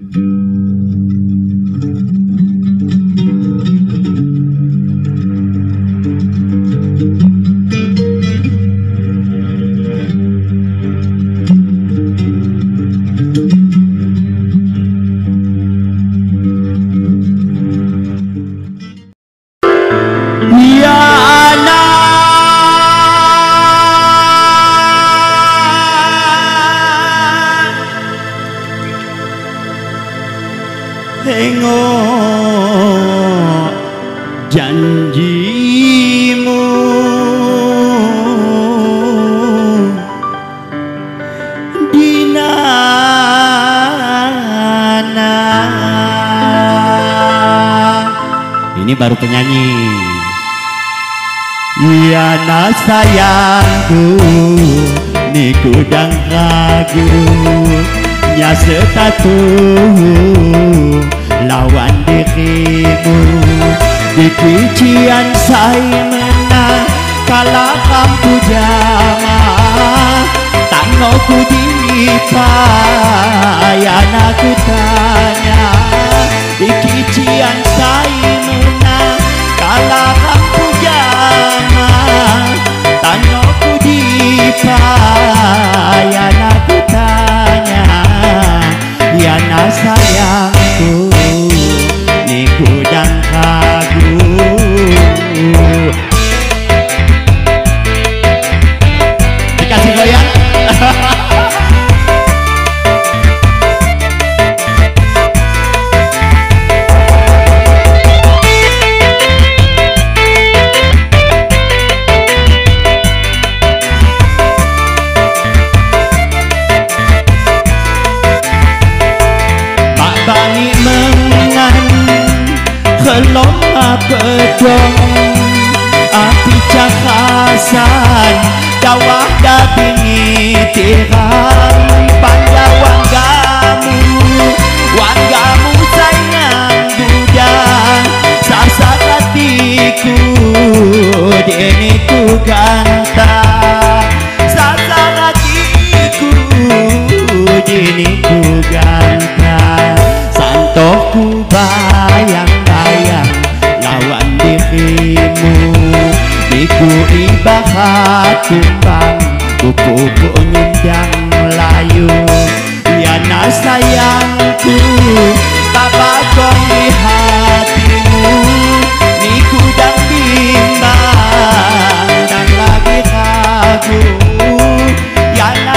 Mm-hmm. Tengok janjimu. Dinana Ini baru penyanyi. Ya na sayangku Niku dan ragu Nya setatu lawan dirimu di pujian saya menang. Kalah kamu jama tak mau ku dipayan bedong api cakasan dawah dabingi tiran pandang wanggamu wanggamu sayang budang sasa hatiku dini ku ibahat tumbang Kupu-kupu nyundang Melayu. Ya na sayangku Bapak kong di hatimu. Niku dan bimbang Dan lagi ragu. Ya na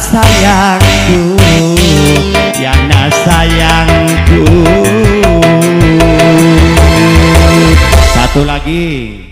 sayangku Ya na sayangku. Satu lagi